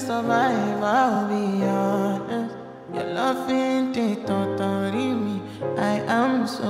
survive, I'll be honest. Your love ain't it, totally me. I am so.